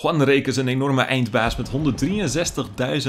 Juan Reke is een enorme eindbaas met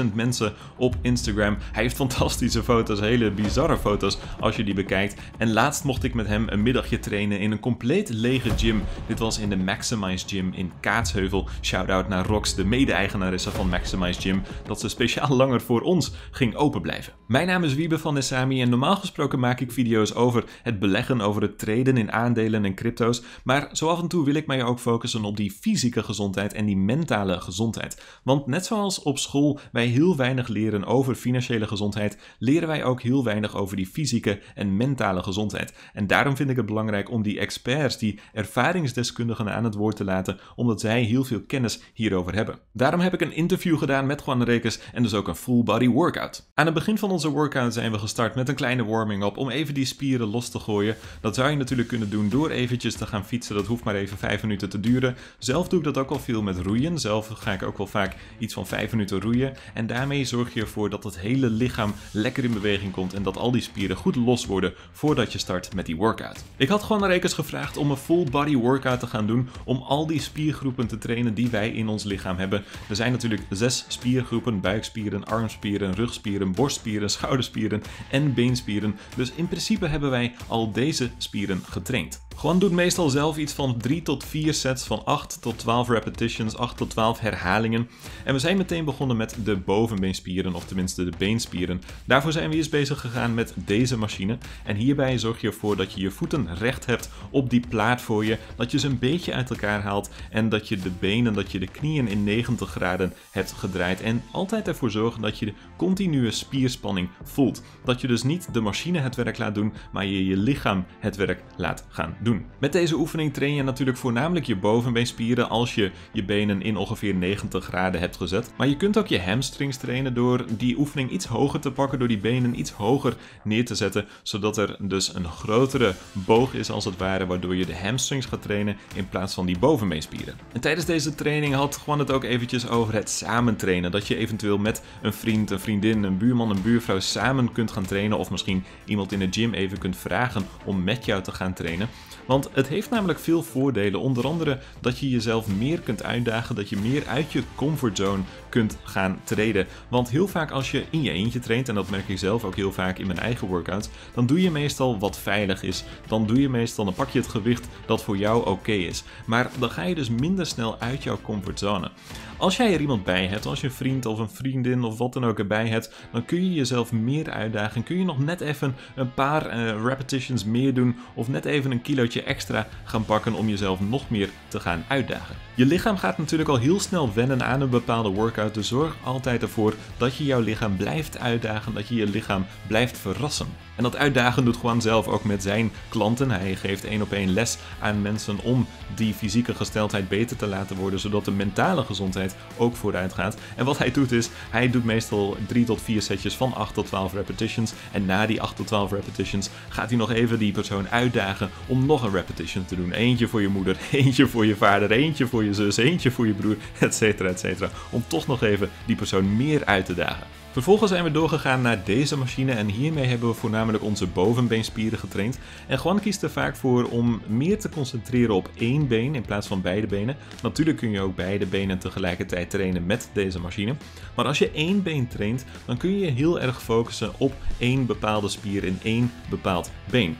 163.000 mensen op Instagram. Hij heeft fantastische foto's, hele bizarre foto's als je die bekijkt. En laatst mocht ik met hem een middagje trainen in een compleet lege gym. Dit was in de Maximize Gym in Kaatsheuvel. Shoutout naar Rox, de mede-eigenaresse van Maximize Gym, dat ze speciaal langer voor ons ging open blijven. Mijn naam is Wiebe van Nessami en normaal gesproken maak ik video's over het beleggen, over het traden in aandelen en crypto's. Maar zo af en toe wil ik mij ook focussen op die fysieke gezondheid en die mentale gezondheid. Want net zoals op school wij heel weinig leren over financiële gezondheid, leren wij ook heel weinig over die fysieke en mentale gezondheid. En daarom vind ik het belangrijk om die experts, die ervaringsdeskundigen aan het woord te laten, omdat zij heel veel kennis hierover hebben. Daarom heb ik een interview gedaan met Juan Rekes en dus ook een full body workout. Aan het begin van onze workout zijn we gestart met een kleine warming-up om even die spieren los te gooien. Dat zou je natuurlijk kunnen doen door eventjes te gaan fietsen. Dat hoeft maar even 5 minuten te duren. Zelf doe ik dat ook al veel met Zelf ga ik ook wel vaak iets van 5 minuten roeien. En daarmee zorg je ervoor dat het hele lichaam lekker in beweging komt en dat al die spieren goed los worden voordat je start met die workout. Ik had gewoon naar Rekers gevraagd om een full body workout te gaan doen om al die spiergroepen te trainen die wij in ons lichaam hebben. Er zijn natuurlijk zes spiergroepen: buikspieren, armspieren, rugspieren, borstspieren, schouderspieren en beenspieren. Dus in principe hebben wij al deze spieren getraind. Juan doet meestal zelf iets van 3 tot 4 sets van 8 tot 12 repetitions, 8 tot 12 herhalingen. En we zijn meteen begonnen met de bovenbeenspieren, of tenminste de beenspieren. Daarvoor zijn we eerst bezig gegaan met deze machine. En hierbij zorg je ervoor dat je je voeten recht hebt op die plaat voor je, dat je ze een beetje uit elkaar haalt en dat je de benen, dat je de knieën in 90 graden hebt gedraaid. En altijd ervoor zorgen dat je de continue spierspanning voelt. Dat je dus niet de machine het werk laat doen, maar je je lichaam het werk laat gaan doen. Met deze oefening train je natuurlijk voornamelijk je bovenbeenspieren als je je benen in ongeveer 90 graden hebt gezet. Maar je kunt ook je hamstrings trainen door die oefening iets hoger te pakken, door die benen iets hoger neer te zetten, zodat er dus een grotere boog is als het ware, waardoor je de hamstrings gaat trainen in plaats van die bovenbeenspieren. En tijdens deze training had gewoon het ook eventjes over het samen trainen, dat je eventueel met een vriend, een vriendin, een buurman, een buurvrouw samen kunt gaan trainen of misschien iemand in de gym even kunt vragen om met jou te gaan trainen. Want het heeft namelijk veel voordelen. Onder andere dat je jezelf meer kunt uitdagen, dat je meer uit je comfortzone kunt gaan treden. Want heel vaak als je in je eentje traint, en dat merk ik zelf ook heel vaak in mijn eigen workouts, dan doe je meestal wat veilig is. Dan doe je meestal, dan pak je het gewicht dat voor jou oké is. Maar dan ga je dus minder snel uit jouw comfortzone. Als jij er iemand bij hebt, als je een vriend of een vriendin of wat dan ook erbij hebt, dan kun je jezelf meer uitdagen. Kun je nog net even een paar uh, repetitions meer doen of net even een kilootje extra gaan pakken om jezelf nog meer te gaan uitdagen. Je lichaam gaat natuurlijk al heel snel wennen aan een bepaalde workout, dus zorg altijd ervoor dat je jouw lichaam blijft uitdagen, dat je je lichaam blijft verrassen. En dat uitdagen doet Juan zelf ook met zijn klanten. Hij geeft één op één les aan mensen om die fysieke gesteldheid beter te laten worden, zodat de mentale gezondheid ook vooruit gaat. En wat hij doet is, hij doet meestal 3 tot 4 setjes van 8 tot 12 repetitions. En na die 8 tot 12 repetitions gaat hij nog even die persoon uitdagen om nog een repetition te doen. Eentje voor je moeder, eentje voor je vader, eentje voor je zus, eentje voor je broer, etcetera, etcetera. Om toch nog even die persoon meer uit te dagen. Vervolgens zijn we doorgegaan naar deze machine en hiermee hebben we voornamelijk onze bovenbeenspieren getraind. En Juan kiest er vaak voor om meer te concentreren op één been in plaats van beide benen. Natuurlijk kun je ook beide benen tegelijkertijd trainen met deze machine. Maar als je één been traint, dan kun je heel erg focussen op één bepaalde spier in één bepaald been.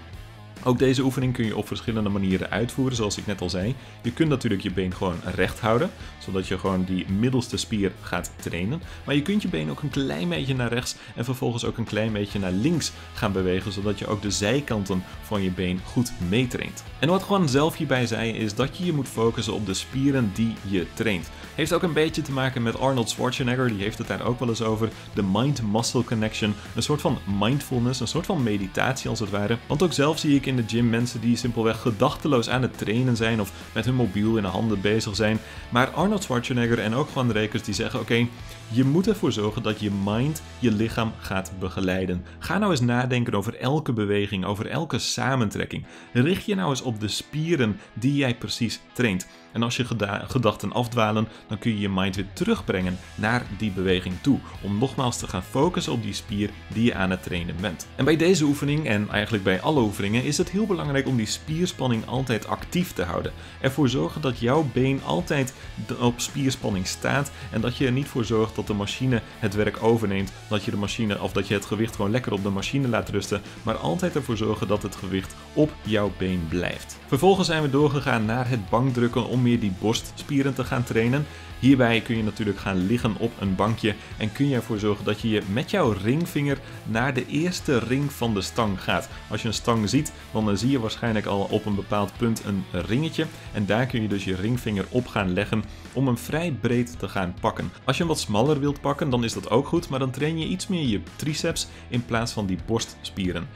Ook deze oefening kun je op verschillende manieren uitvoeren, zoals ik net al zei. Je kunt natuurlijk je been gewoon recht houden, zodat je gewoon die middelste spier gaat trainen. Maar je kunt je been ook een klein beetje naar rechts en vervolgens ook een klein beetje naar links gaan bewegen, zodat je ook de zijkanten van je been goed meetraint. En wat gewoon zelf hierbij zei, is dat je je moet focussen op de spieren die je traint. Heeft ook een beetje te maken met Arnold Schwarzenegger, die heeft het daar ook wel eens over. De mind-muscle connection, een soort van mindfulness, een soort van meditatie als het ware. Want ook zelf zie ik in de gym mensen die simpelweg gedachteloos aan het trainen zijn of met hun mobiel in de handen bezig zijn. Maar Arnold Schwarzenegger en ook de rekers die zeggen: oké, je moet ervoor zorgen dat je mind je lichaam gaat begeleiden. Ga nou eens nadenken over elke beweging, over elke samentrekking. Richt je nou eens op de spieren die jij precies traint. En als je gedachten afdwalen, dan kun je je mind weer terugbrengen naar die beweging toe. Om nogmaals te gaan focussen op die spier die je aan het trainen bent. En bij deze oefening, en eigenlijk bij alle oefeningen, is het heel belangrijk om die spierspanning altijd actief te houden. Ervoor zorgen dat jouw been altijd op spierspanning staat en dat je er niet voor zorgt dat de machine het werk overneemt. Dat je de machine of dat je het gewicht gewoon lekker op de machine laat rusten, maar altijd ervoor zorgen dat het gewicht op jouw been blijft. Vervolgens zijn we doorgegaan naar het bankdrukken om meer die borstspieren te gaan trainen. Hierbij kun je natuurlijk gaan liggen op een bankje en kun je ervoor zorgen dat je je met jouw ringvinger naar de eerste ring van de stang gaat. Als je een stang ziet, dan zie je waarschijnlijk al op een bepaald punt een ringetje en daar kun je dus je ringvinger op gaan leggen om hem vrij breed te gaan pakken. Als je hem wat smaller wilt pakken, dan is dat ook goed, maar dan train je iets meer je triceps in plaats van die borstspieren.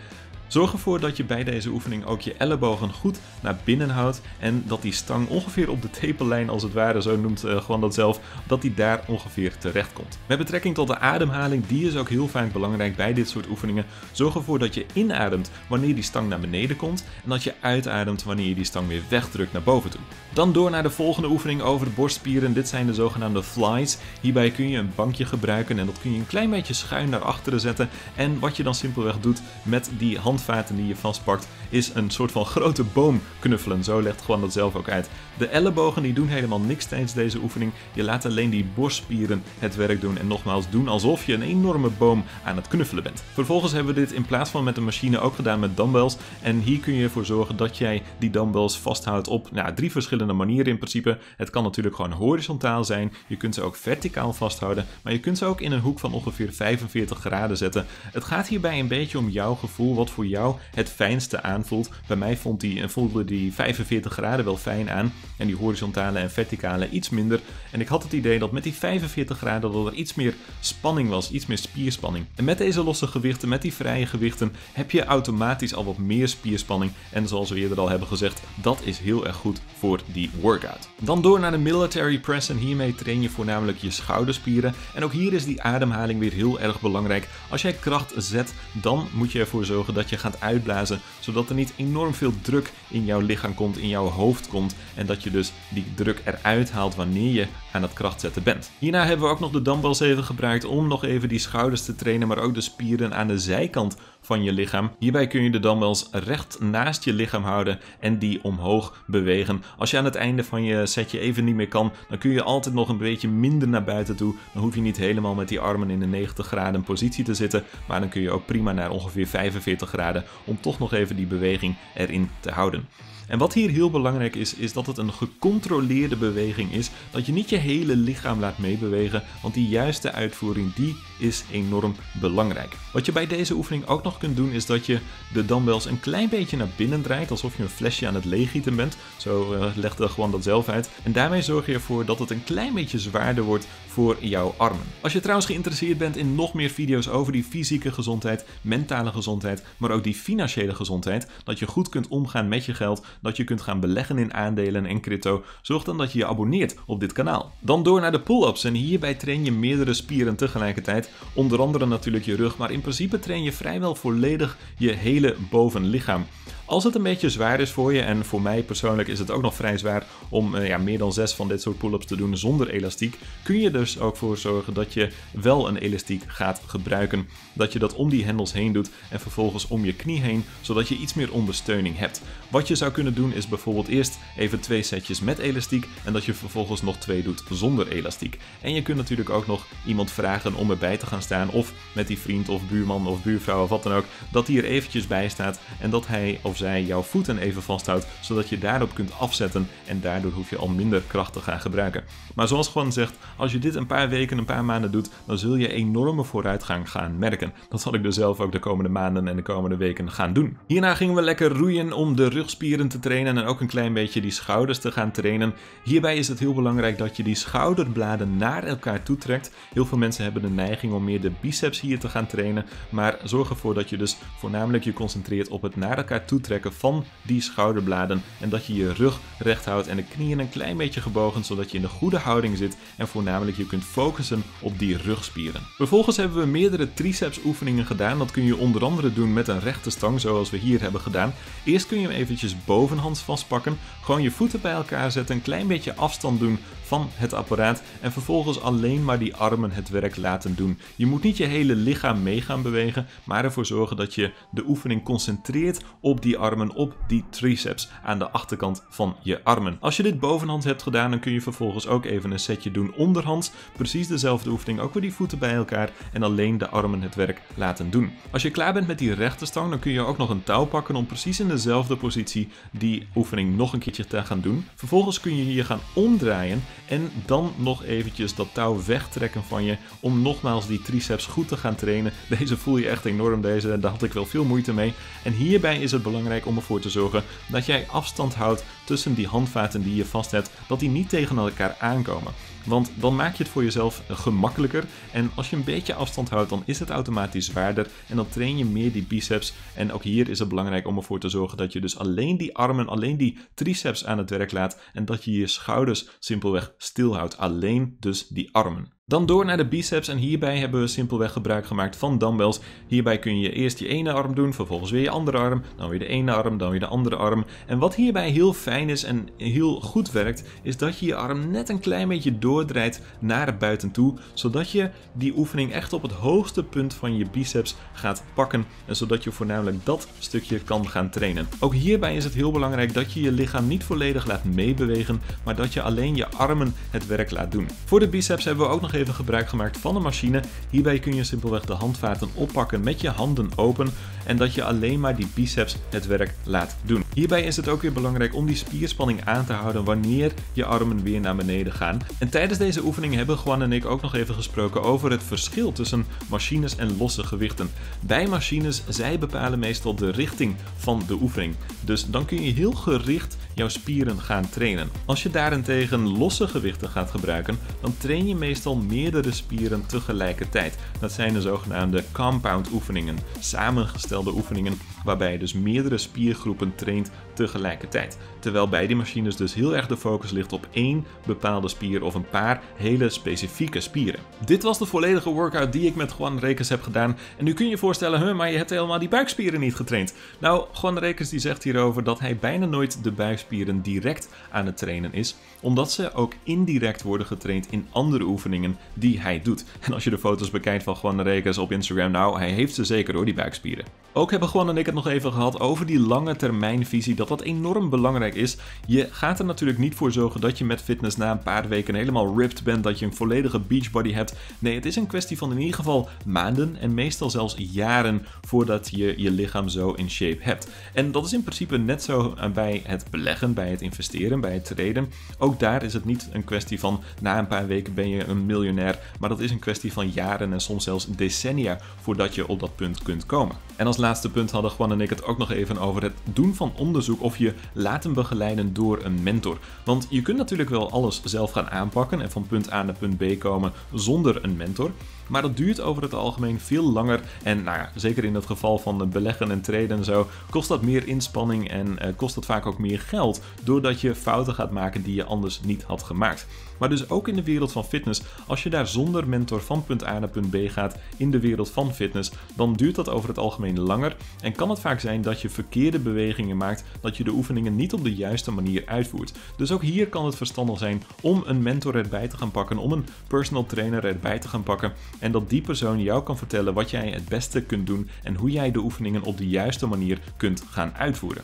Zorg ervoor dat je bij deze oefening ook je ellebogen goed naar binnen houdt en dat die stang ongeveer op de tepellijn als het ware, zo noemt uh, gewoon dat zelf, dat die daar ongeveer terecht komt. Met betrekking tot de ademhaling, die is ook heel vaak belangrijk bij dit soort oefeningen. Zorg ervoor dat je inademt wanneer die stang naar beneden komt en dat je uitademt wanneer je die stang weer wegdrukt naar boven toe. Dan door naar de volgende oefening over de borstspieren. Dit zijn de zogenaamde flies. Hierbij kun je een bankje gebruiken en dat kun je een klein beetje schuin naar achteren zetten. En wat je dan simpelweg doet met die hand handvaten die je vastpakt, is een soort van grote boom knuffelen. Zo legt gewoon dat zelf ook uit. De ellebogen die doen helemaal niks tijdens deze oefening. Je laat alleen die borstspieren het werk doen en nogmaals doen alsof je een enorme boom aan het knuffelen bent. Vervolgens hebben we dit in plaats van met de machine ook gedaan met dumbbells. En hier kun je ervoor zorgen dat jij die dumbbells vasthoudt op nou, drie verschillende manieren in principe. Het kan natuurlijk gewoon horizontaal zijn. Je kunt ze ook verticaal vasthouden. Maar je kunt ze ook in een hoek van ongeveer 45 graden zetten. Het gaat hierbij een beetje om jouw gevoel wat jou het fijnste aanvoelt. Bij mij vond die, voelde die 45 graden wel fijn aan en die horizontale en verticale iets minder. En ik had het idee dat met die 45 graden dat er iets meer spanning was, iets meer spierspanning. En met deze losse gewichten, met die vrije gewichten, heb je automatisch al wat meer spierspanning. En zoals we eerder al hebben gezegd, dat is heel erg goed voor die workout. Dan door naar de military press en hiermee train je voornamelijk je schouderspieren. En ook hier is die ademhaling weer heel erg belangrijk. Als jij kracht zet, dan moet je ervoor zorgen dat je gaat uitblazen, zodat er niet enorm veel druk in jouw lichaam komt, in jouw hoofd komt en dat je dus die druk eruit haalt wanneer je aan het krachtzetten bent. Hierna hebben we ook nog de dumbbells even gebruikt om nog even die schouders te trainen, maar ook de spieren aan de zijkant van je lichaam. Hierbij kun je de dumbbells recht naast je lichaam houden en die omhoog bewegen. Als je aan het einde van je setje even niet meer kan, dan kun je altijd nog een beetje minder naar buiten toe. Dan hoef je niet helemaal met die armen in de 90 graden positie te zitten, maar dan kun je ook prima naar ongeveer 45 graden om toch nog even die beweging erin te houden. En wat hier heel belangrijk is, is dat het een gecontroleerde beweging is. Dat je niet je hele lichaam laat meebewegen, want die juiste uitvoering die is enorm belangrijk. Wat je bij deze oefening ook nog kunt doen, is dat je de dumbbells een klein beetje naar binnen draait, alsof je een flesje aan het leeggieten bent. Zo uh, legt er gewoon dat zelf uit. En daarmee zorg je ervoor dat het een klein beetje zwaarder wordt voor jouw armen. Als je trouwens geïnteresseerd bent in nog meer video's over die fysieke gezondheid, mentale gezondheid, maar ook die financiële gezondheid, dat je goed kunt omgaan met je geld, dat je kunt gaan beleggen in aandelen en crypto, zorg dan dat je je abonneert op dit kanaal. Dan door naar de pull-ups en hierbij train je meerdere spieren tegelijkertijd, onder andere natuurlijk je rug, maar in principe train je vrijwel volledig je hele bovenlichaam. Als het een beetje zwaar is voor je, en voor mij persoonlijk is het ook nog vrij zwaar om uh, ja, meer dan zes van dit soort pull-ups te doen zonder elastiek, kun je dus ook voor zorgen dat je wel een elastiek gaat gebruiken. Dat je dat om die hendels heen doet en vervolgens om je knie heen, zodat je iets meer ondersteuning hebt. Wat je zou kunnen doen is bijvoorbeeld eerst even twee setjes met elastiek en dat je vervolgens nog twee doet zonder elastiek. En je kunt natuurlijk ook nog iemand vragen om erbij te gaan staan of met die vriend of buurman of buurvrouw of wat dan ook, dat hij er eventjes bij staat en dat hij of zij jouw voeten even vasthoudt, zodat je daarop kunt afzetten en daardoor hoef je al minder kracht te gaan gebruiken. Maar zoals gewoon zegt, als je dit een paar weken, een paar maanden doet, dan zul je enorme vooruitgang gaan merken. Dat zal ik dus zelf ook de komende maanden en de komende weken gaan doen. Hierna gingen we lekker roeien om de rugspieren te trainen en ook een klein beetje die schouders te gaan trainen. Hierbij is het heel belangrijk dat je die schouderbladen naar elkaar toe trekt. Heel veel mensen hebben de neiging om meer de biceps hier te gaan trainen, maar zorg ervoor dat je dus voornamelijk je concentreert op het naar elkaar toe opentrekken van die schouderbladen en dat je je rug recht houdt en de knieën een klein beetje gebogen zodat je in de goede houding zit en voornamelijk je kunt focussen op die rugspieren. Vervolgens hebben we meerdere triceps oefeningen gedaan. Dat kun je onder andere doen met een rechte stang zoals we hier hebben gedaan. Eerst kun je hem eventjes bovenhands vastpakken, gewoon je voeten bij elkaar zetten, een klein beetje afstand doen van het apparaat en vervolgens alleen maar die armen het werk laten doen. Je moet niet je hele lichaam mee gaan bewegen, maar ervoor zorgen dat je de oefening concentreert op die armen, op die triceps aan de achterkant van je armen. Als je dit bovenhand hebt gedaan, dan kun je vervolgens ook even een setje doen onderhands. Precies dezelfde oefening, ook weer die voeten bij elkaar en alleen de armen het werk laten doen. Als je klaar bent met die rechte stang, dan kun je ook nog een touw pakken om precies in dezelfde positie die oefening nog een keertje te gaan doen. Vervolgens kun je hier gaan omdraaien en dan nog eventjes dat touw wegtrekken van je om nogmaals die triceps goed te gaan trainen. Deze voel je echt enorm, deze, daar had ik wel veel moeite mee. En hierbij is het belangrijk om ervoor te zorgen dat jij afstand houdt tussen die handvaten die je vast hebt, dat die niet tegen elkaar aankomen. Want dan maak je het voor jezelf gemakkelijker. En als je een beetje afstand houdt, dan is het automatisch zwaarder. En dan train je meer die biceps. En ook hier is het belangrijk om ervoor te zorgen dat je dus alleen die armen, alleen die triceps aan het werk laat. En dat je je schouders simpelweg stilhoudt. Alleen dus die armen. Dan door naar de biceps en hierbij hebben we simpelweg gebruik gemaakt van dumbbells. Hierbij kun je eerst je ene arm doen, vervolgens weer je andere arm, dan weer de ene arm, dan weer de andere arm. En wat hierbij heel fijn is en heel goed werkt, is dat je je arm net een klein beetje doordraait naar buiten toe, zodat je die oefening echt op het hoogste punt van je biceps gaat pakken en zodat je voornamelijk dat stukje kan gaan trainen. Ook hierbij is het heel belangrijk dat je je lichaam niet volledig laat meebewegen, maar dat je alleen je armen het werk laat doen. Voor de biceps hebben we ook nog even gebruik gemaakt van een machine. Hierbij kun je simpelweg de handvaten oppakken met je handen open en dat je alleen maar die biceps het werk laat doen. Hierbij is het ook weer belangrijk om die spierspanning aan te houden wanneer je armen weer naar beneden gaan. En tijdens deze oefening hebben Juan en ik ook nog even gesproken over het verschil tussen machines en losse gewichten. Bij machines, zij bepalen meestal de richting van de oefening. Dus dan kun je heel gericht jouw spieren gaan trainen. Als je daarentegen losse gewichten gaat gebruiken, dan train je meestal meerdere spieren tegelijkertijd. Dat zijn de zogenaamde compound oefeningen, samengestelde oefeningen waarbij je dus meerdere spiergroepen traint tegelijkertijd. Terwijl bij die machines dus heel erg de focus ligt op één bepaalde spier of een paar hele specifieke spieren. Dit was de volledige workout die ik met Juan Rekers heb gedaan. En nu kun je voorstellen, huh, maar je hebt helemaal die buikspieren niet getraind. Nou, Juan Rekers die zegt hierover dat hij bijna nooit de buikspieren direct aan het trainen is, omdat ze ook indirect worden getraind in andere oefeningen die hij doet. En als je de foto's bekijkt van Juan Rekers op Instagram, nou, hij heeft ze zeker hoor, die buikspieren. Ook hebben Juan en ik het nog even gehad over die lange termijn visie, dat dat enorm belangrijk is. Je gaat er natuurlijk niet voor zorgen dat je met fitness na een paar weken helemaal ripped bent, dat je een volledige beachbody hebt. Nee, het is een kwestie van in ieder geval maanden en meestal zelfs jaren voordat je je lichaam zo in shape hebt. En dat is in principe net zo bij het beleggen, bij het investeren, bij het traden. Ook daar is het niet een kwestie van na een paar weken ben je een miljonair, maar dat is een kwestie van jaren en soms zelfs decennia voordat je op dat punt kunt komen. En als laatste punt hadden Juan en ik het ook nog even over het doen van onderzoek of je laten begeleiden door een mentor. Want je kunt natuurlijk wel alles zelf gaan aanpakken en van punt A naar punt B komen zonder een mentor. Maar dat duurt over het algemeen veel langer. En nou ja, zeker in het geval van beleggen en traden en zo, kost dat meer inspanning en uh, kost dat vaak ook meer geld. Doordat je fouten gaat maken die je anders niet had gemaakt. Maar dus ook in de wereld van fitness, als je daar zonder mentor van punt A naar punt B gaat in de wereld van fitness, dan duurt dat over het algemeen langer en kan het vaak zijn dat je verkeerde bewegingen maakt, dat je de oefeningen niet op de juiste manier uitvoert. Dus ook hier kan het verstandig zijn om een mentor erbij te gaan pakken, om een personal trainer erbij te gaan pakken en dat die persoon jou kan vertellen wat jij het beste kunt doen en hoe jij de oefeningen op de juiste manier kunt gaan uitvoeren.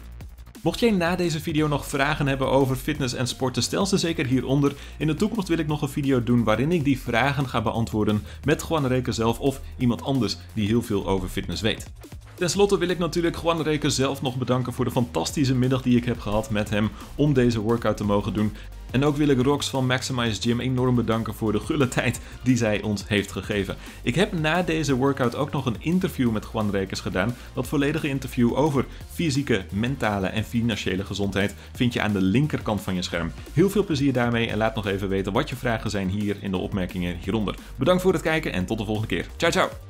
Mocht jij na deze video nog vragen hebben over fitness en sporten, stel ze zeker hieronder. In de toekomst wil ik nog een video doen waarin ik die vragen ga beantwoorden met Juan Reken zelf of iemand anders die heel veel over fitness weet. Ten slotte wil ik natuurlijk Juan Reken zelf nog bedanken voor de fantastische middag die ik heb gehad met hem om deze workout te mogen doen. En ook wil ik Rox van Maximize Gym enorm bedanken voor de gulle tijd die zij ons heeft gegeven. Ik heb na deze workout ook nog een interview met Juan Rekers gedaan. Dat volledige interview over fysieke, mentale en financiële gezondheid vind je aan de linkerkant van je scherm. Heel veel plezier daarmee en laat nog even weten wat je vragen zijn hier in de opmerkingen hieronder. Bedankt voor het kijken en tot de volgende keer. Ciao ciao!